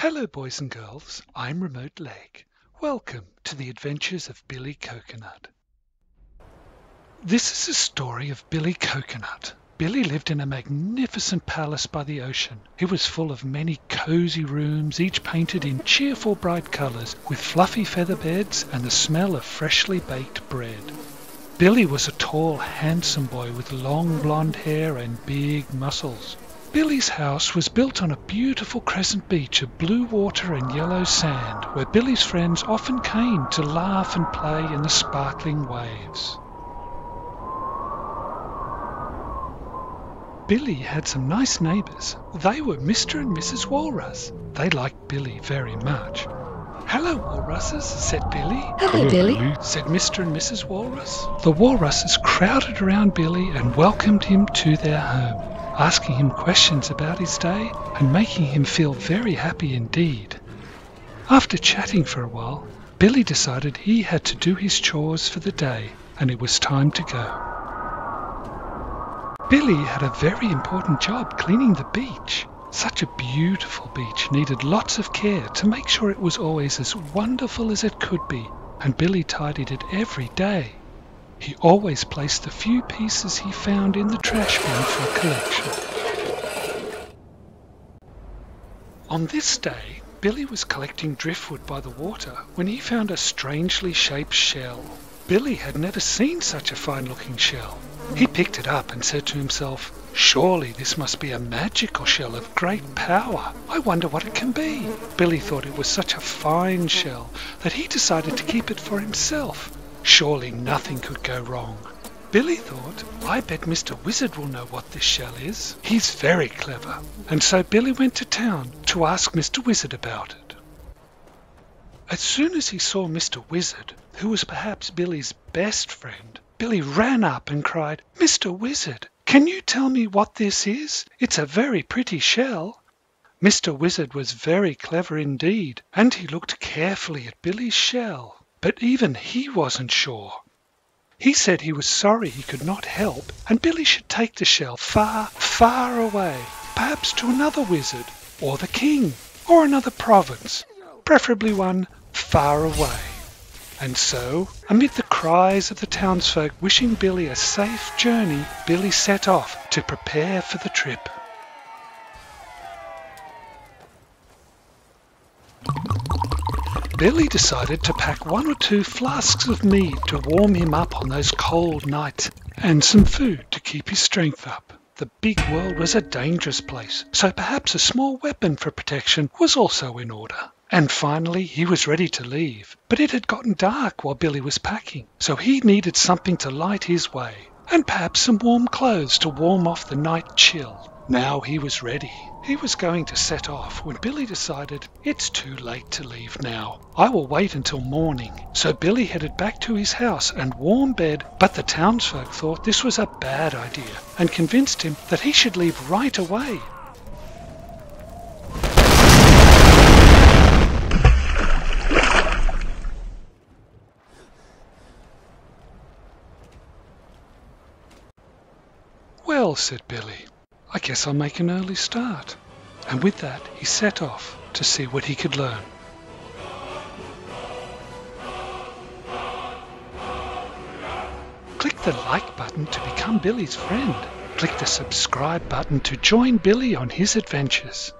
Hello, boys and girls. I'm Remote Leg. Welcome to the adventures of Billy Coconut. This is a story of Billy Coconut. Billy lived in a magnificent palace by the ocean. It was full of many cozy rooms, each painted in cheerful bright colors, with fluffy feather beds and the smell of freshly baked bread. Billy was a tall, handsome boy with long blonde hair and big muscles. Billy's house was built on a beautiful crescent beach of blue water and yellow sand, where Billy's friends often came to laugh and play in the sparkling waves. Billy had some nice neighbors. They were Mr. and Mrs. Walrus. They liked Billy very much. Hello, walruses, said Billy. Hello, Billy. said Mr. and Mrs. Walrus. The walruses crowded around Billy and welcomed him to their home asking him questions about his day and making him feel very happy indeed. After chatting for a while, Billy decided he had to do his chores for the day and it was time to go. Billy had a very important job cleaning the beach. Such a beautiful beach needed lots of care to make sure it was always as wonderful as it could be, and Billy tidied it every day. He always placed the few pieces he found in the trash bin for collection. On this day, Billy was collecting driftwood by the water when he found a strangely shaped shell. Billy had never seen such a fine looking shell. He picked it up and said to himself, Surely this must be a magical shell of great power. I wonder what it can be. Billy thought it was such a fine shell that he decided to keep it for himself Surely nothing could go wrong. Billy thought, I bet Mr. Wizard will know what this shell is. He's very clever. And so Billy went to town to ask Mr. Wizard about it. As soon as he saw Mr. Wizard, who was perhaps Billy's best friend, Billy ran up and cried, Mr. Wizard, can you tell me what this is? It's a very pretty shell. Mr. Wizard was very clever indeed, and he looked carefully at Billy's shell. But even he wasn't sure. He said he was sorry he could not help, and Billy should take the shell far, far away, perhaps to another wizard, or the king, or another province, preferably one far away. And so, amid the cries of the townsfolk wishing Billy a safe journey, Billy set off to prepare for the trip. Billy decided to pack one or two flasks of mead to warm him up on those cold nights, and some food to keep his strength up. The big world was a dangerous place, so perhaps a small weapon for protection was also in order. And finally he was ready to leave, but it had gotten dark while Billy was packing, so he needed something to light his way, and perhaps some warm clothes to warm off the night chill. Now he was ready. He was going to set off when Billy decided it's too late to leave now. I will wait until morning. So Billy headed back to his house and warm bed, but the townsfolk thought this was a bad idea and convinced him that he should leave right away. Well, said Billy, I guess I'll make an early start. And with that, he set off to see what he could learn. Click the like button to become Billy's friend. Click the subscribe button to join Billy on his adventures.